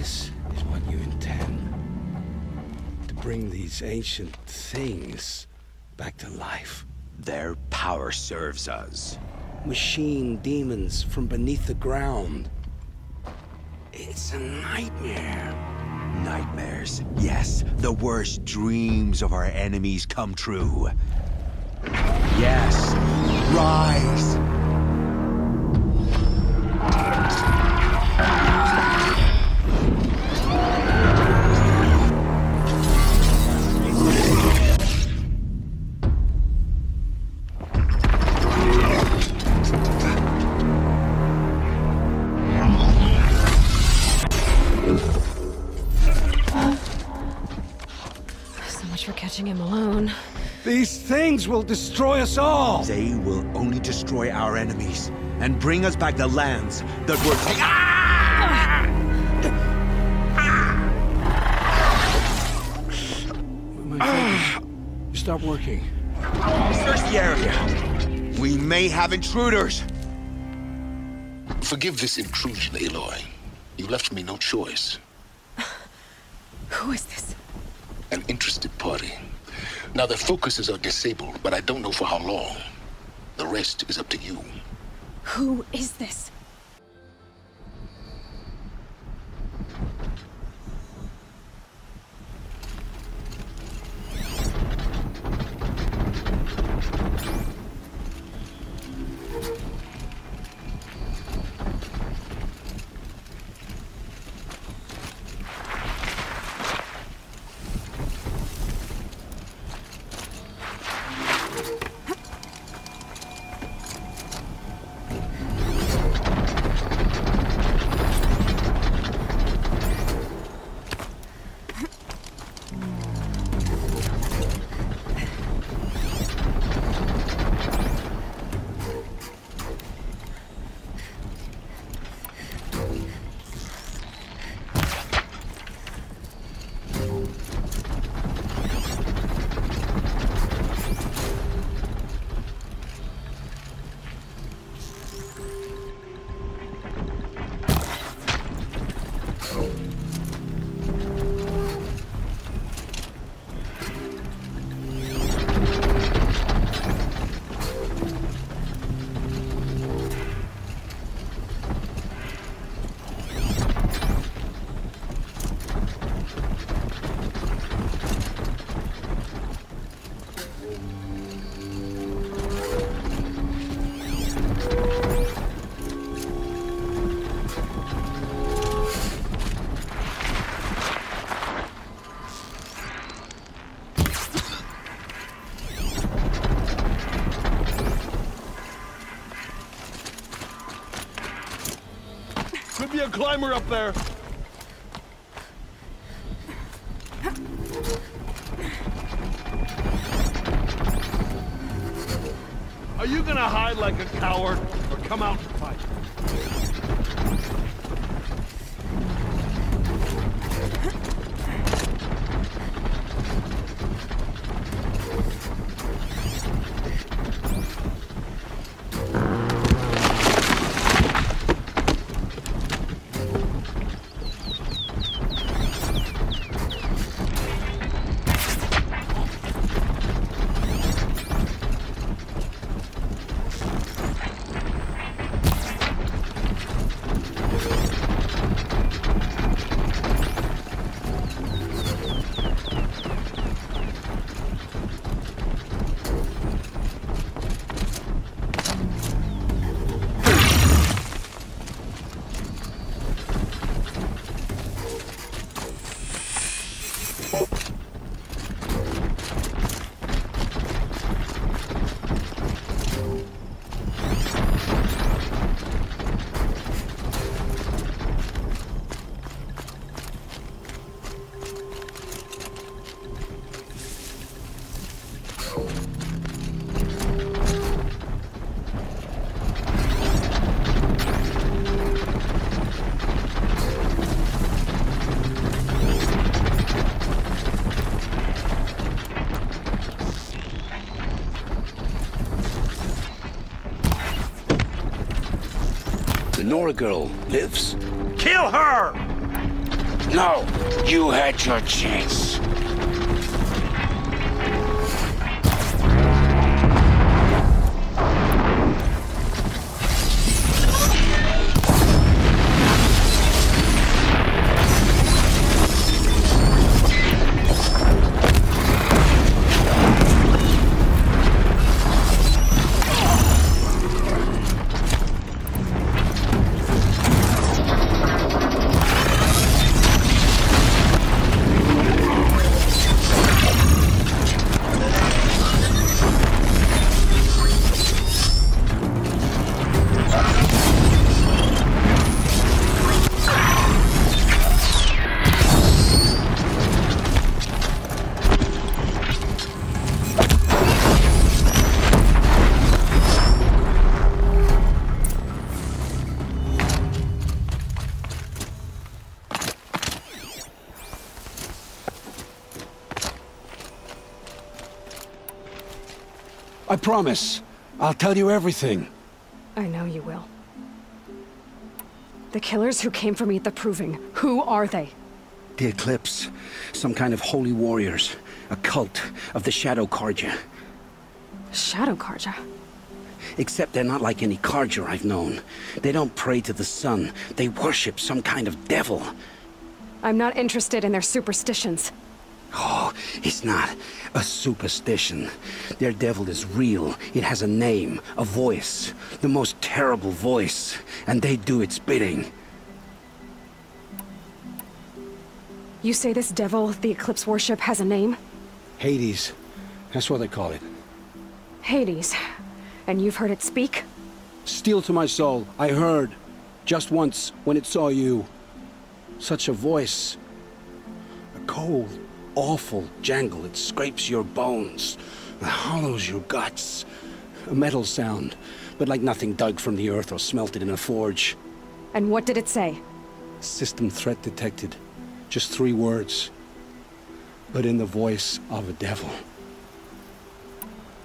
this is what you intend. To bring these ancient things back to life. Their power serves us. Machine demons from beneath the ground. It's a nightmare. Nightmares. Yes, the worst dreams of our enemies come true. Yes, rise! Things will destroy us all! They will only destroy our enemies and bring us back the lands that were taken. Ah! My fingers stop working. Search the area. We may have intruders. Forgive this intrusion, Aloy. You left me no choice. Who is this? An interested party. Now, the focuses are disabled, but I don't know for how long. The rest is up to you. Who is this? Climber up there. Are you gonna hide like a coward or come out and fight? The Nora girl lives? Kill her! No, you had your chance. I promise. I'll tell you everything. I know you will. The killers who came for me at the Proving, who are they? The Eclipse. Some kind of holy warriors. A cult of the Shadow Carja. Shadow Carja? Except they're not like any Carja I've known. They don't pray to the sun. They worship some kind of devil. I'm not interested in their superstitions. Oh, it's not a superstition. Their devil is real. It has a name, a voice. The most terrible voice. And they do its bidding. You say this devil the Eclipse worship has a name? Hades. That's what they call it. Hades. And you've heard it speak? Steel to my soul. I heard. Just once, when it saw you. Such a voice. A cold, awful jangle. It scrapes your bones. It hollows your guts. A metal sound, but like nothing dug from the earth or smelted in a forge. And what did it say? System threat detected. Just three words. But in the voice of a devil.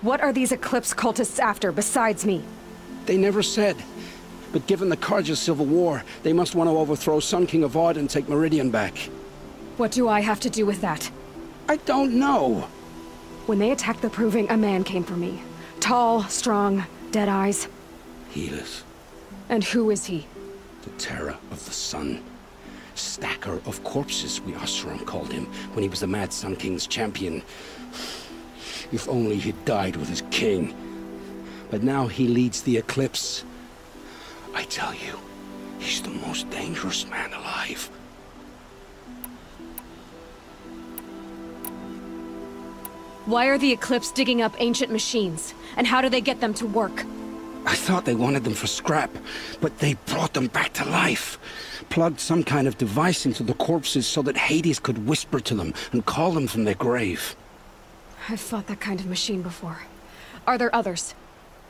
What are these Eclipse cultists after, besides me? They never said. But given the Carja civil war, they must want to overthrow Sun King Avad and take Meridian back. What do I have to do with that? I don't know. When they attacked the Proving, a man came for me. Tall, strong, dead eyes. Helis, And who is he? the terror of the sun. Stacker of corpses, we Oseram called him, when he was the Mad Sun King's champion. If only he'd died with his king. But now he leads the Eclipse. I tell you, he's the most dangerous man alive. Why are the Eclipse digging up ancient machines? And how do they get them to work? I thought they wanted them for scrap, but they brought them back to life. Plugged some kind of device into the corpses so that Hades could whisper to them and call them from their grave. I've fought that kind of machine before. Are there others?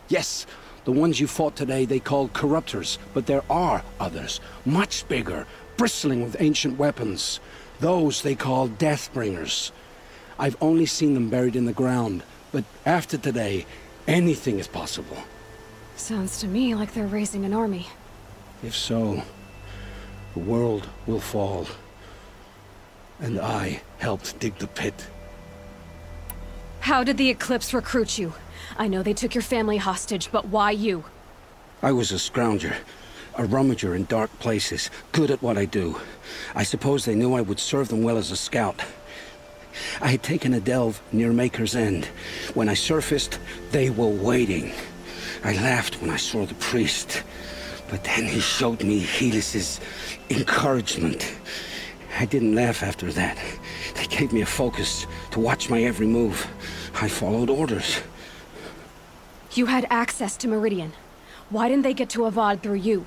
Yes, the ones you fought today they call corruptors, but there are others, much bigger, bristling with ancient weapons. Those they call Deathbringers. I've only seen them buried in the ground, but after today, anything is possible. Sounds to me like they're raising an army. If so, the world will fall. And I helped dig the pit. How did the Eclipse recruit you? I know they took your family hostage, but why you? I was a scrounger, a rummager in dark places, good at what I do. I suppose they knew I would serve them well as a scout. I had taken a delve near Maker's End. When I surfaced, they were waiting. I laughed when I saw the priest, but then he showed me Helis's encouragement. I didn't laugh after that. They gave me a focus to watch my every move. I followed orders. You had access to Meridian. Why didn't they get to Avad through you?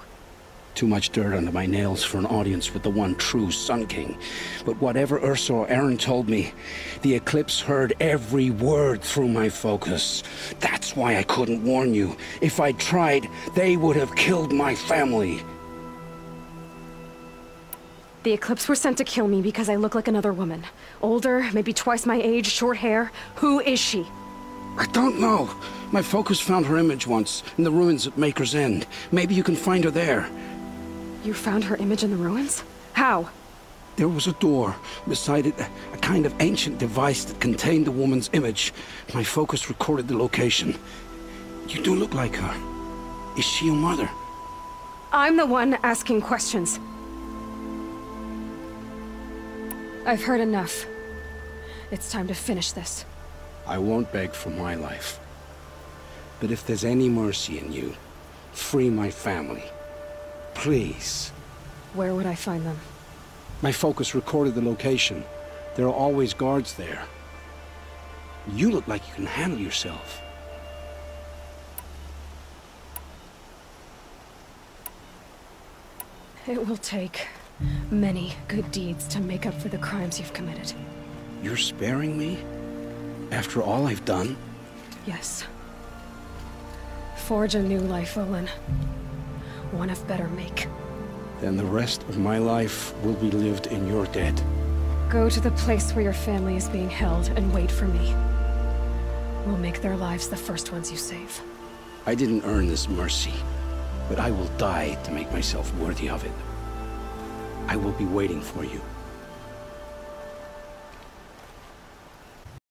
Too much dirt under my nails for an audience with the one true Sun King. But whatever Ersa or Erend told me, the Eclipse heard every word through my focus. That's why I couldn't warn you. If I'd tried, they would have killed my family. The Eclipse were sent to kill me because I look like another woman. Older, maybe twice my age, short hair. Who is she? I don't know. My focus found her image once, in the ruins at Maker's End. Maybe you can find her there. You found her image in the ruins? How? There was a door. Beside it, a kind of ancient device that contained the woman's image. My focus recorded the location. You do look like her. Is she your mother? I'm the one asking questions. I've heard enough. It's time to finish this. I won't beg for my life. But if there's any mercy in you, free my family. Please. Where would I find them? My focus recorded the location. There are always guards there. You look like you can handle yourself. It will take many good deeds to make up for the crimes you've committed. You're sparing me? After all I've done? Yes. Forge a new life, Olin. One of better make. Then the rest of my life will be lived in your debt. Go to the place where your family is being held and wait for me. We'll make their lives the first ones you save. I didn't earn this mercy, but I will die to make myself worthy of it. I will be waiting for you.